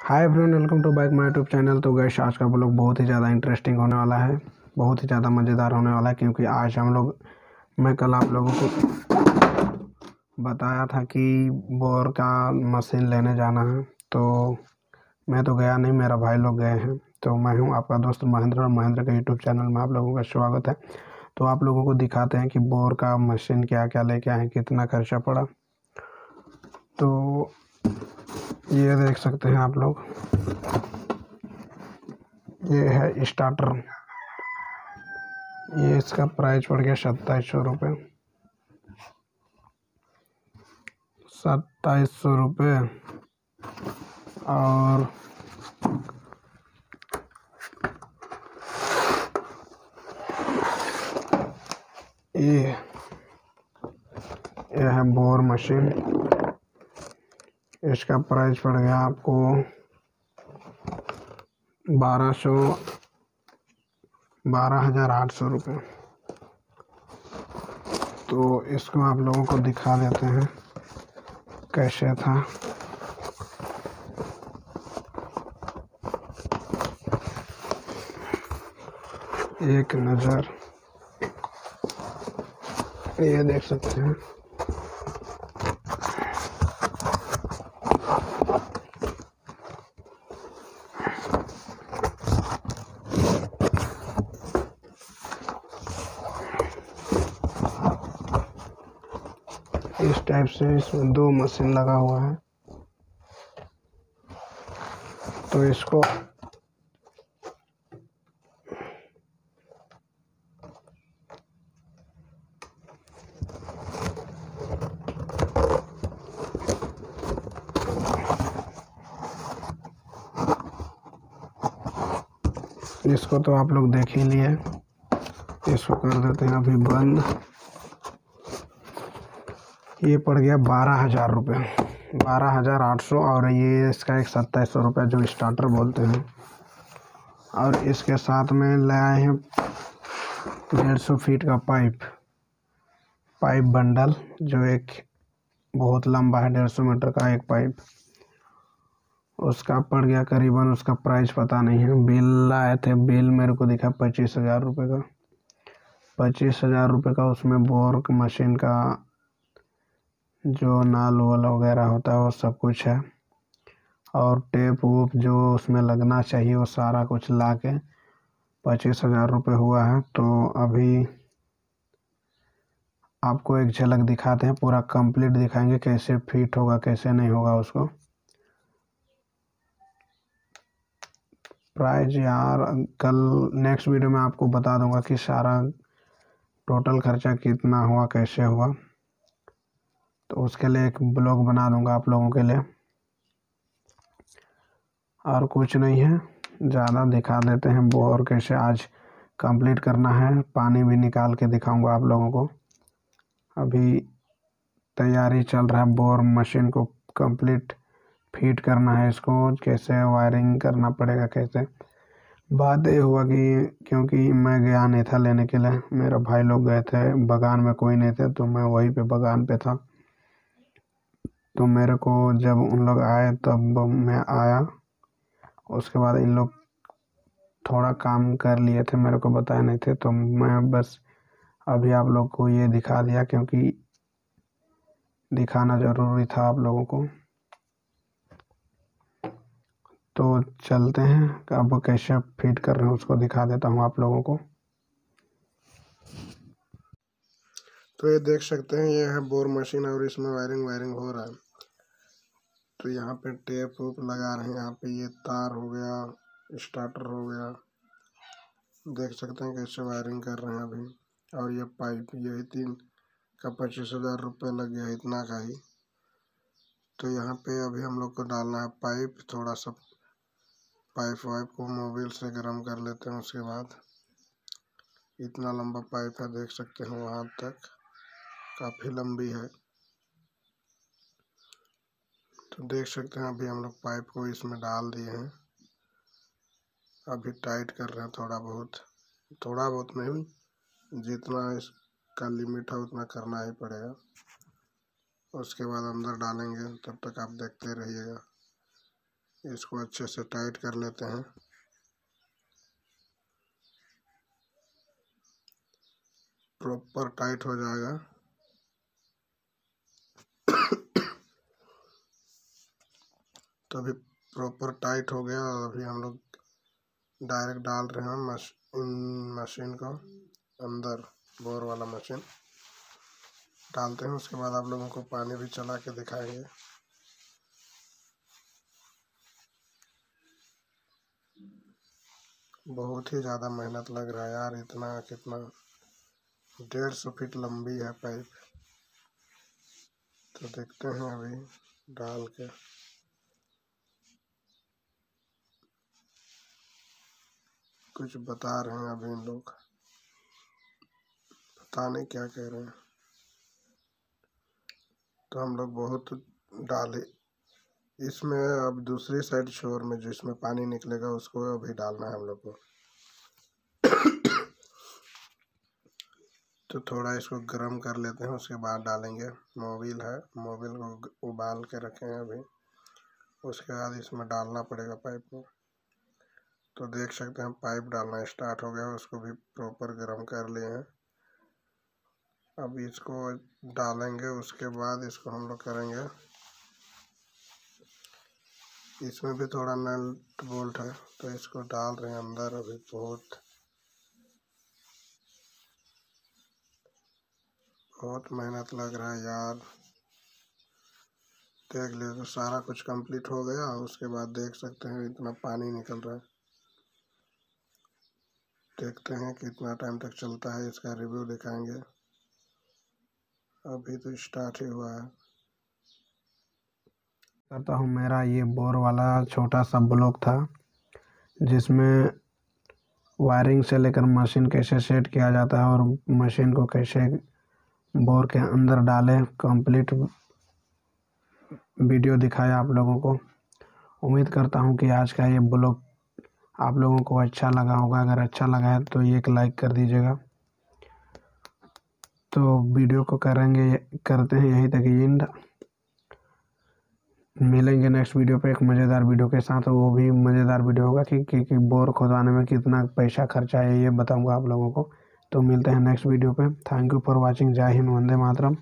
Hi everyone welcome to back my YouTube channel तो guys आज का ब्लॉग बहुत ही ज़्यादा इंटरेस्टिंग होने वाला है। बहुत ही ज़्यादा मज़ेदार होने वाला है, क्योंकि आज हम लोग, मैं कल आप लोगों को बताया था कि बोर का मशीन लेने जाना है। तो मैं तो गया नहीं, मेरा भाई लोग गए हैं। तो मैं हूँ आपका दोस्त महेंद्र और महेंद्र के यूट्यूब चैनल में आप लोगों का स्वागत है। तो आप लोगों को दिखाते हैं कि बोर का मशीन क्या क्या लेके आए कितना खर्चा पड़ा। तो ये देख सकते हैं आप लोग। ये है स्टार्टर ये इसका प्राइस पड़ गया सत्ताईस सौ रुपये सत्ताईस सौ रुपये और ये ये है बोर मशीन। इसका प्राइस पड़ गया आपको बारह सौ, बारह हज़ार आठ सौ रुपये तो इसको आप लोगों को दिखा देते हैं कैसे था। एक नज़र, ये देख सकते हैं। इस टाइप से इसमें दो मशीन लगा हुआ है। तो इसको इसको तो आप लोग देख ही लिए। इसको कर देते हैं अभी बंद। ये पड़ गया बारह हज़ार रुपये। बारह हज़ार आठ सौ और ये इसका एक सत्ताईस सौ रुपये जो स्टार्टर बोलते हैं। और इसके साथ में ले आए हैं डेढ़ सौ फीट का पाइप पाइप बंडल जो एक बहुत लंबा है, डेढ़ सौ मीटर का एक पाइप उसका पड़ गया करीबन, उसका प्राइस पता नहीं है। बिल लाए थे बिल मेरे को दिखा पच्चीस हज़ार रुपये का। पच्चीस हज़ार रुपये का उसमें बोर मशीन का जो नाल वाल वगैरह होता है, वो सब कुछ है। और टेप वूप जो उसमें लगना चाहिए, वो सारा कुछ ला के पच्चीस हज़ार रुपये हुआ है। तो अभी आपको एक झलक दिखाते हैं, पूरा कंप्लीट दिखाएँगे, कैसे फिट होगा, कैसे नहीं होगा उसको। प्राइस यार, कल नेक्स्ट वीडियो में आपको बता दूँगा कि सारा टोटल खर्चा कितना हुआ, कैसे हुआ। तो उसके लिए एक ब्लॉग बना दूँगा आप लोगों के लिए। और कुछ नहीं है, ज़्यादा दिखा देते हैं बोर कैसे आज कंप्लीट करना है। पानी भी निकाल के दिखाऊँगा आप लोगों को। अभी तैयारी चल रहा है, बोर मशीन को कंप्लीट फिट करना है इसको। कैसे वायरिंग करना पड़ेगा, कैसे? बात ये हुआ कि क्योंकि मैं गया नहीं था लेने के लिए, मेरा भाई लोग गए थे, बगान में कोई नहीं थे तो मैं वहीं पे बगान पे था। तो मेरे को जब उन लोग आए, तब मैं आया। उसके बाद इन लोग थोड़ा काम कर लिए थे, मेरे को बताए नहीं थे। तो मैं बस अभी आप लोग को ये दिखा दिया क्योंकि दिखाना ज़रूरी था आप लोगों को। तो चलते हैं। अब कैसे फिट कर रहे हैं, उसको दिखा देता हूँ आप लोगों को। तो ये देख सकते हैं, ये है बोर मशीन और इसमें वायरिंग वायरिंग हो रहा है। तो यहाँ पे टेप उप लगा रहे हैं, यहाँ पे ये तार हो गया स्टार्टर हो गया। देख सकते हैं कैसे वायरिंग कर रहे हैं अभी। और ये पाइप यही तीन का पच्चीस हज़ार रुपये लग गया इतना का ही। तो यहाँ पे अभी हम लोग को डालना है पाइप थोड़ा सा पाइप वाइप को मोबिल से गर्म कर लेते हैं उसके बाद। इतना लंबा पाइप है, देख सकते हैं वहाँ तक। काफ़ी लंबी है तो देख सकते हैं, अभी हम लोग पाइप को इसमें डाल दिए हैं। अभी टाइट कर रहे हैं थोड़ा बहुत। थोड़ा बहुत नहीं, जितना इसका लिमिट है उतना करना ही पड़ेगा। उसके बाद अंदर डालेंगे, तब तक आप देखते रहिएगा। इसको अच्छे से टाइट कर लेते हैं। प्रॉपर टाइट हो जाएगा। तो अभी प्रॉपर टाइट हो गया और अभी हम लोग डायरेक्ट डाल रहे हैं मश मशीन को, अंदर बोर वाला मशीन डालते हैं, उसके बाद आप लोगों को पानी भी चला के दिखाएँगे। बहुत ही ज़्यादा मेहनत लग रहा है यार इतना, कितना। डेढ़ सौ फीट लंबी है पाइप तो देखते हैं अभी डाल के। कुछ बता रहे हैं अभी इन लोग। पता नहीं क्या कह रहे हैं। तो हम लोग बहुत डाले। इसमें अब दूसरी साइड शोर में जिसमें पानी निकलेगा, उसको अभी डालना है हम लोग को। तो थोड़ा इसको गर्म कर लेते हैं, उसके बाद डालेंगे। मोबिल है, मोबिल को उबाल के रखे अभी। उसके बाद इसमें डालना पड़ेगा पाइप को। तो देख सकते हैं पाइप डालना स्टार्ट हो गया, उसको भी प्रॉपर गर्म कर लिए हैं। अब इसको डालेंगे, उसके बाद इसको हम लोग करेंगे। इसमें भी थोड़ा नट बोल्ट है तो इसको डाल रहे हैं अंदर अभी बहुत। बहुत मेहनत लग रहा है यार। देख ले तो सारा कुछ कंप्लीट हो गया, उसके बाद देख सकते हैं, इतना पानी निकल रहा है। देखते हैं कितना टाइम तक चलता है, इसका रिव्यू दिखाएँगे। अभी तो स्टार्ट ही हुआ है। करता हूँ, मेरा ये बोर वाला छोटा सा ब्लॉक था, जिसमें वायरिंग से लेकर मशीन कैसे सेट किया जाता है और मशीन को कैसे बोर के अंदर डालें। कंप्लीट वीडियो दिखाया आप लोगों को। उम्मीद करता हूँ कि आज का ये ब्लॉग आप लोगों को अच्छा लगा होगा। अगर अच्छा लगा है तो एक लाइक कर दीजिएगा। तो वीडियो को करेंगे करते हैं यहीं तक एंड मिलेंगे नेक्स्ट वीडियो पे एक मज़ेदार वीडियो के साथ। वो भी मज़ेदार वीडियो होगा कि, कि, कि बोर खुदवाने में कितना पैसा खर्चा है ये बताऊँगा आप लोगों को। तो मिलते हैं नेक्स्ट वीडियो पे। थैंक यू फॉर वाचिंग जय हिंद वंदे मातरम।